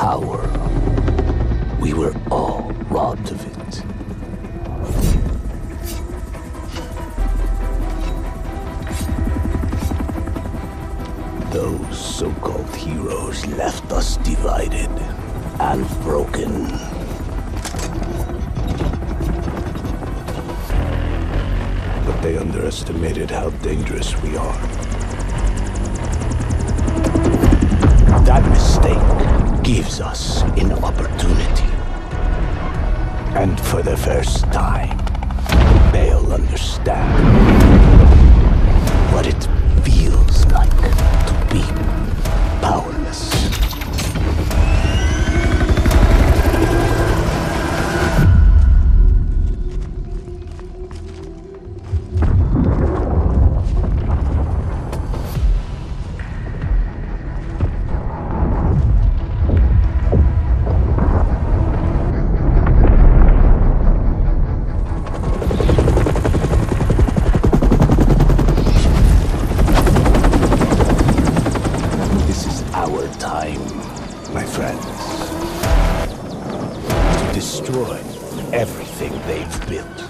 power. We were all robbed of it. Those so-called heroes left us divided and broken. But they underestimated how dangerous we are. Gives us an opportunity. And for the first time, they'll understand our time, my friends. To destroy everything they've built.